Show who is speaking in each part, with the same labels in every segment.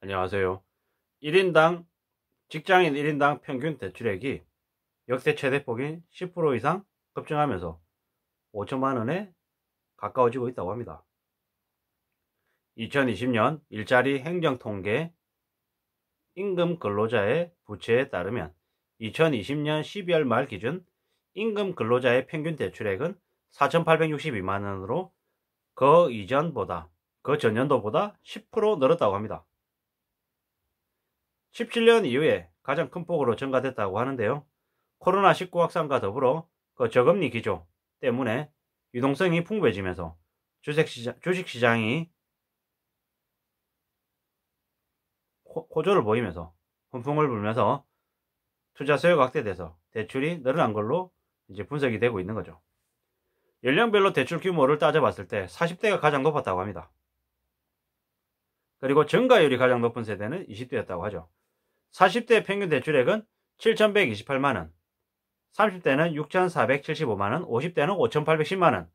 Speaker 1: 안녕하세요. 1인당 직장인 1인당 평균 대출액이 역대 최대폭인 10% 이상 급증하면서 5천만 원에 가까워지고 있다고 합니다. 2020년 일자리 행정통계 임금 근로자의 부채에 따르면 2020년 12월 말 기준 임금 근로자의 평균 대출액은 4,862만 원으로 그 이전보다 그 전년도보다 10% 늘었다고 합니다. 17년 이후에 가장 큰 폭으로 증가됐다고 하는데요. 코로나19 확산과 더불어 그 저금리 기조 때문에 유동성이 풍부해지면서 주식시장, 주식시장이 호조를 보이면서 훈풍을 불면서 투자 수요가 확대돼서 대출이 늘어난 걸로 이제 분석이 되고 있는 거죠. 연령별로 대출 규모를 따져봤을 때 40대가 가장 높았다고 합니다. 그리고 증가율이 가장 높은 세대는 20대였다고 하죠. 40대 평균 대출액은 7,128만원, 30대는 6,475만원, 50대는 5,810만원,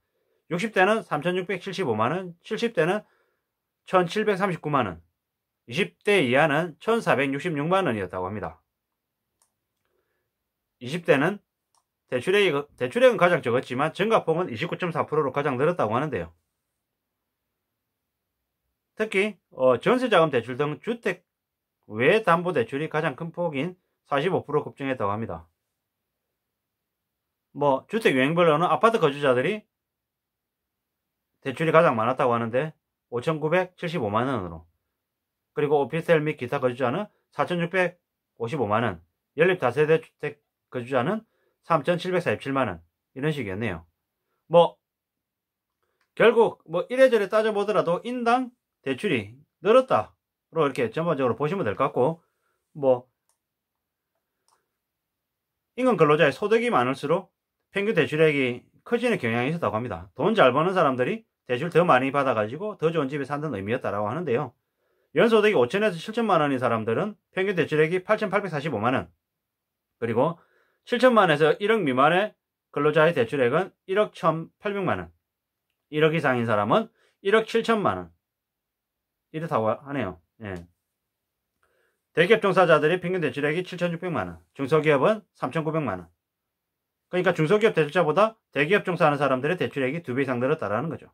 Speaker 1: 60대는 3,675만원, 70대는 1,739만원, 20대 이하는 1,466만원이었다고 합니다. 20대는 대출액, 대출액은 가장 적었지만 증가폭은 29.4%로 가장 늘었다고 하는데요. 특히 어, 전세자금 대출 등 주택 외 담보 대출이 가장 큰 폭인 45% 급증했다고 합니다. 뭐 주택 유형별로는 아파트 거주자들이 대출이 가장 많았다고 하는데 5,975만원으로 그리고 오피스텔 및 기타 거주자는 4,655만원 연립 다세대 주택 거주자는 3,747만원 이런 식이었네요. 뭐 결국 뭐 이래저래 따져보더라도 인당 대출이 늘었다 로 이렇게 전반적으로 보시면 될 것 같고 뭐 인근 근로자의 소득이 많을수록 평균 대출액이 커지는 경향이 있었다고 합니다. 돈 잘 버는 사람들이 대출 더 많이 받아가지고 더 좋은 집에 산다는 의미였다라고 하는데요. 연소득이 5천에서 7천만 원인 사람들은 평균 대출액이 8,845만 원 그리고 7천만에서 1억 미만의 근로자의 대출액은 1억 1,800만 원 1억 이상인 사람은 1억 7천만 원 이렇다고 하네요. 예. 대기업 종사자들이 평균 대출액이 7,600만원, 중소기업은 3,900만원. 그러니까 중소기업 대출자보다 대기업 종사하는 사람들의 대출액이 두 배 이상 늘었다라는 거죠.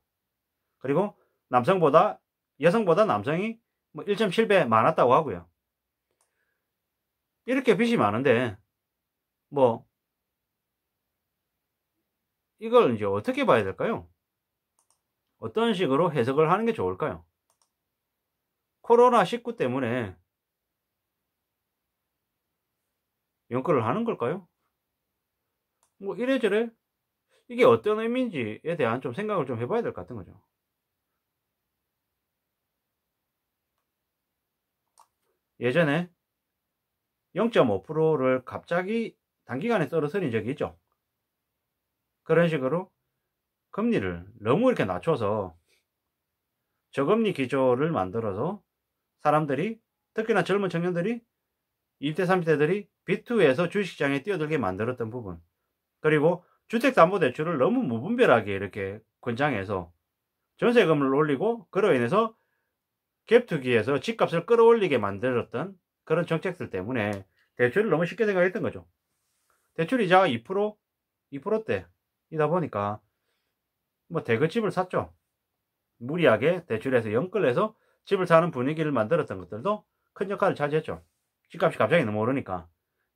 Speaker 1: 그리고 남성보다, 여성보다 남성이 뭐 1.7배 많았다고 하고요. 이렇게 빚이 많은데, 뭐, 이걸 이제 어떻게 봐야 될까요? 어떤 식으로 해석을 하는 게 좋을까요? 코로나19 때문에 연끌을 하는 걸까요? 뭐 이래저래 이게 어떤 의미인지에 대한 좀 생각을 좀 해봐야 될 것 같은 거죠. 예전에 0.5%를 갑자기 단기간에 떨어뜨린 적이 있죠. 그런 식으로 금리를 너무 이렇게 낮춰서 저금리 기조를 만들어서 사람들이 특히나 젊은 청년들이 20대 30대들이 비투에서 주식시장에 뛰어들게 만들었던 부분 그리고 주택담보대출을 너무 무분별하게 이렇게 권장해서 전세금을 올리고 그로 인해서 갭투기에서 집값을 끌어올리게 만들었던 그런 정책들 때문에 대출을 너무 쉽게 생각했던 거죠. 대출 이자가 2% 2%대이다 보니까 뭐 대거집을 샀죠. 무리하게 대출해서 연끌해서 집을 사는 분위기를 만들었던 것들도 큰 역할을 차지했죠. 집값이 갑자기 너무 오르니까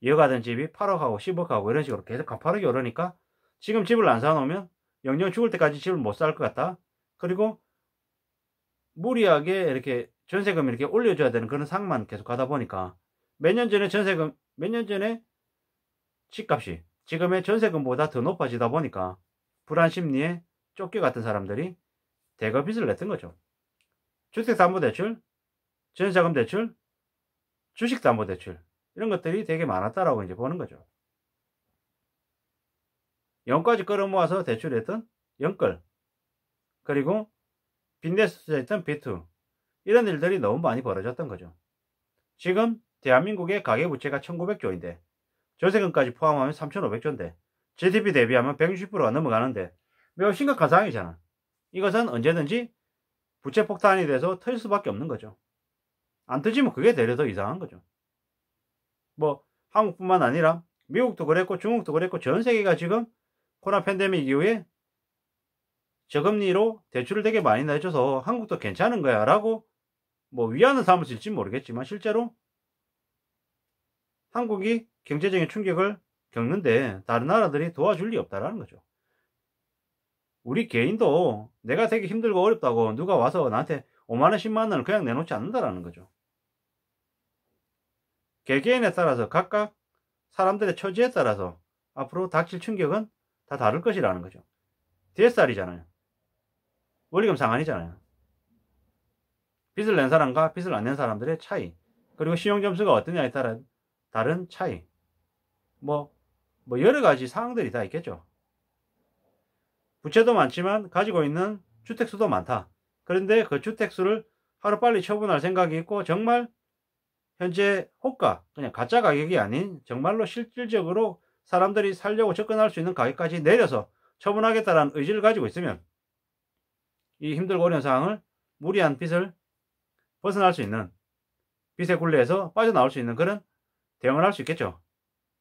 Speaker 1: 이어가던 집이 8억하고 10억하고 이런 식으로 계속 가파르게 오르니까 지금 집을 안 사놓으면 영영 죽을 때까지 집을 못 살 것 같다. 그리고 무리하게 이렇게 전세금 이렇게 올려줘야 되는 그런 상만 계속 가다 보니까 몇 년 전에 전세금, 몇 년 전에 집값이 지금의 전세금보다 더 높아지다 보니까 불안 심리에 쫓겨 갔던 사람들이 대거 빚을 냈던 거죠. 주택담보대출, 전세자금대출, 주식담보대출 이런 것들이 되게 많았다라고 이제 보는 거죠. 영까지 끌어모아서 대출했던 영끌 그리고 빚내서 했던 비투 이런 일들이 너무 많이 벌어졌던 거죠. 지금 대한민국의 가계부채가 1900조인데 전세금까지 포함하면 3500조인데 GDP 대비하면 160%가 넘어가는데 매우 심각한 상황이잖아. 이것은 언제든지 부채 폭탄이 돼서 터질 수밖에 없는 거죠. 안 터지면 그게 되려 더 이상한 거죠. 뭐 한국뿐만 아니라 미국도 그랬고 중국도 그랬고 전 세계가 지금 코로나 팬데믹 이후에 저금리로 대출을 되게 많이 내줘서 한국도 괜찮은 거야 라고 뭐 삼을 수 있을지 모르겠지만 실제로 한국이 경제적인 충격을 겪는데 다른 나라들이 도와줄 리 없다라는 거죠. 우리 개인도 내가 되게 힘들고 어렵다고 누가 와서 나한테 5만원, 10만원을 그냥 내놓지 않는다라는 거죠. 개개인에 따라서 각각 사람들의 처지에 따라서 앞으로 닥칠 충격은 다 다를 것이라는 거죠. DSR이잖아요. 원리금 상한이잖아요. 빚을 낸 사람과 빚을 안 낸 사람들의 차이, 그리고 신용점수가 어떠냐에 따라 다른 차이, 뭐, 뭐 여러 가지 사항들이 다 있겠죠. 부채도 많지만 가지고 있는 주택수도 많다. 그런데 그 주택수를 하루빨리 처분할 생각이 있고 정말 현재 호가, 그냥 가짜 가격이 아닌 정말로 실질적으로 사람들이 살려고 접근할 수 있는 가격까지 내려서 처분하겠다는 의지를 가지고 있으면 이 힘들고 어려운 상황을 무리한 빚을 벗어날 수 있는 빚의 굴레에서 빠져나올 수 있는 그런 대응을 할 수 있겠죠.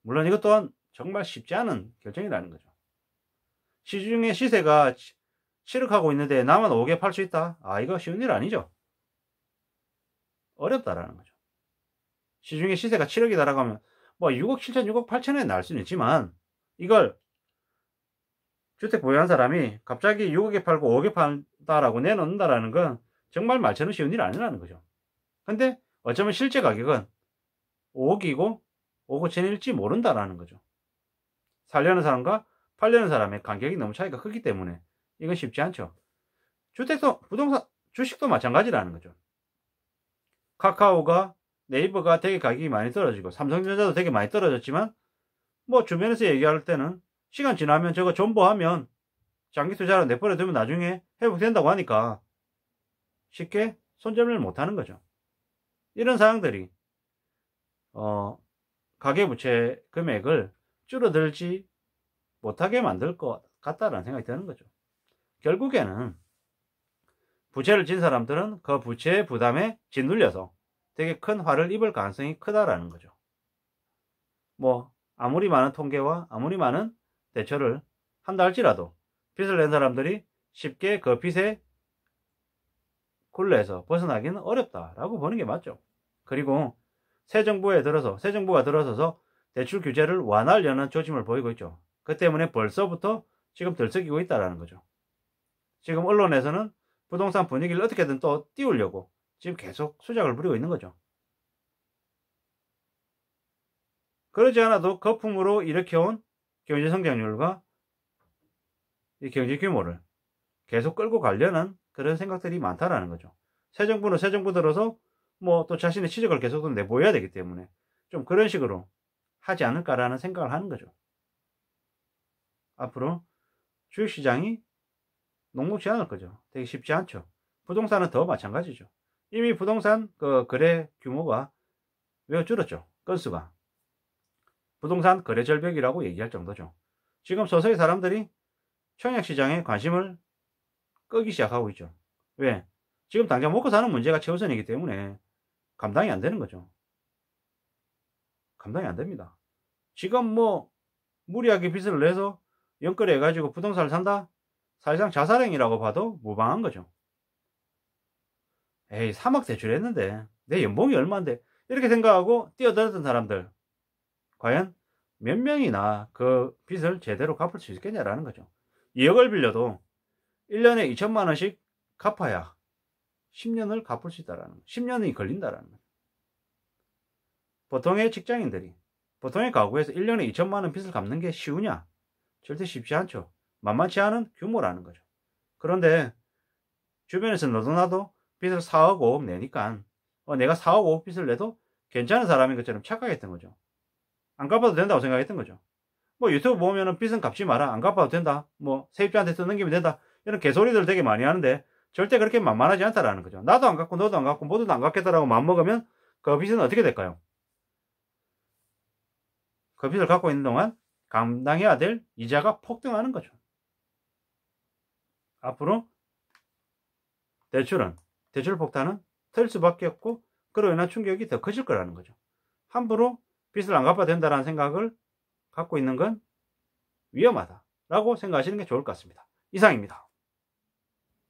Speaker 1: 물론 이것 또한 정말 쉽지 않은 결정이라는 거죠. 시중의 시세가 7억하고 있는데 나만 5개 팔 수 있다? 아 이거 쉬운 일 아니죠. 어렵다라는 거죠. 시중의 시세가 7억이 달아가면 뭐 6억 7천, 6억 8천에 날 수는 있지만 이걸 주택 보유한 사람이 갑자기 6억에 팔고 5억에 판다라고 내놓는다라는 건 정말 말처럼 쉬운 일 아니라는 거죠. 근데 어쩌면 실제 가격은 5억이고 5억 5천일지 모른다라는 거죠. 살려는 사람과 팔려는 사람의 간격이 너무 차이가 크기 때문에 이건 쉽지 않죠. 주택도, 부동산, 주식도 마찬가지라는 거죠. 카카오가 네이버가 되게 가격이 많이 떨어지고 삼성전자도 되게 많이 떨어졌지만 뭐 주변에서 얘기할 때는 시간 지나면 저거 존버하면 장기 투자로 내버려 두면 나중에 회복된다고 하니까 쉽게 손절을 못하는 거죠. 이런 사항들이 어, 가계부채 금액을 줄어들지 못하게 만들 것 같다라는 생각이 드는 거죠. 결국에는 부채를 진 사람들은 그 부채의 부담에 짓눌려서 되게 큰 화를 입을 가능성이 크다라는 거죠. 뭐 아무리 많은 통계와 아무리 많은 대처를 한다 할지라도 빚을 낸 사람들이 쉽게 그 빚의 굴레에서 벗어나기는 어렵다라고 보는 게 맞죠. 그리고 새 정부에 들어서 새 정부가 들어서서 대출 규제를 완화하려는 조짐을 보이고 있죠. 그 때문에 벌써부터 지금 들썩이고 있다라는 거죠. 지금 언론에서는 부동산 분위기를 어떻게든 또 띄우려고 지금 계속 수작을 부리고 있는 거죠. 그러지 않아도 거품으로 일으켜온 경제 성장률과 이 경제 규모를 계속 끌고 가려는 그런 생각들이 많다라는 거죠. 새 정부는 새 정부 들어서 뭐 또 자신의 취적을 계속 내보여야 되기 때문에 좀 그런 식으로 하지 않을까라는 생각을 하는 거죠. 앞으로 주식시장이 녹록지 않을 거죠. 되게 쉽지 않죠. 부동산은 더 마찬가지죠. 이미 부동산 그 거래 규모가 매우 줄었죠. 건수가. 부동산 거래 절벽이라고 얘기할 정도죠. 지금 서서히 사람들이 청약시장에 관심을 끄기 시작하고 있죠. 왜? 지금 당장 먹고 사는 문제가 최우선이기 때문에 감당이 안 되는 거죠. 감당이 안 됩니다. 지금 뭐 무리하게 빚을 내서 연끌해 가지고 부동산을 산다? 사실상 자살행위라고 봐도 무방한 거죠. 에이 3억 대출했는데 내 연봉이 얼마인데? 이렇게 생각하고 뛰어들었던 사람들 과연 몇 명이나 그 빚을 제대로 갚을 수 있겠냐라는 거죠. 2억을 빌려도 1년에 2천만 원씩 갚아야 10년을 갚을 수 있다라는 거죠 10년이 걸린다라는 거죠 보통의 직장인들이 보통의 가구에서 1년에 2천만 원 빚을 갚는 게 쉬우냐 절대 쉽지 않죠 만만치 않은 규모라는 거죠 그런데 주변에서 너도 나도 빚을 4억 5억 내니까 어, 내가 4억 5억 빚을 내도 괜찮은 사람인 것처럼 착각했던 거죠. 안 갚아도 된다고 생각했던 거죠. 뭐 유튜브 보면은 빚은 갚지 마라. 안 갚아도 된다. 뭐 세입자한테 떠넘기면 된다. 이런 개소리들 되게 많이 하는데 절대 그렇게 만만하지 않다라는 거죠. 나도 안 갚고 너도 안 갚고 모두도 안 갚겠다라고 마음먹으면 그 빚은 어떻게 될까요? 그 빚을 갖고 있는 동안 감당해야 될 이자가 폭등하는 거죠. 앞으로 대출은 대출 폭탄은 틀 수밖에 없고 그로 인한 충격이 더 커질 거라는 거죠. 함부로 빚을 안 갚아도 된다는 생각을 갖고 있는 건 위험하다라고 생각하시는 게 좋을 것 같습니다. 이상입니다.